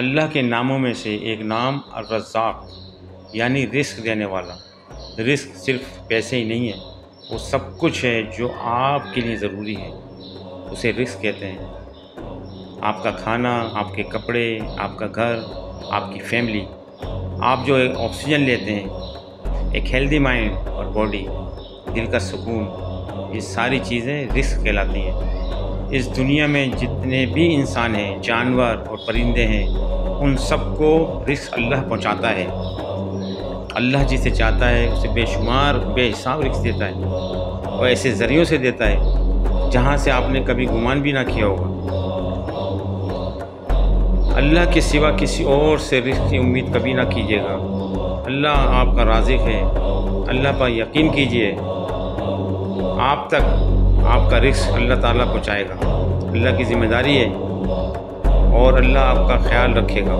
अल्लाह के नामों में से एक नाम रज़ाक यानी रिस्क देने वाला। रिस्क सिर्फ़ पैसे ही नहीं है, वो सब कुछ है जो आपके लिए ज़रूरी है। उसे रिस्क कहते हैं। आपका खाना, आपके कपड़े, आपका घर, आपकी फैमिली, आप जो एक ऑक्सीजन लेते हैं, एक हेल्दी माइंड और बॉडी, दिल का सुकून, ये सारी चीज़ें रिस्क कहलाती हैं। इस दुनिया में जितने भी इंसान हैं, जानवर और परिंदे हैं, उन सबको रिस्क अल्लाह पहुंचाता है। अल्लाह जिसे चाहता है, उसे बेशुमार, बेहिसाब रिस्क देता है और ऐसे ज़रियों से देता है, जहाँ से आपने कभी गुमान भी ना किया होगा। अल्लाह के सिवा किसी और से रिस्क की उम्मीद कभी ना कीजिएगा। अल्लाह आपका राजिक है। अल्लाह पर यकीन कीजिए, आप तक आपका रिस्क अल्लाह ताला पहुँचाएगा। अल्लाह की ज़िम्मेदारी है और अल्लाह आपका ख्याल रखेगा।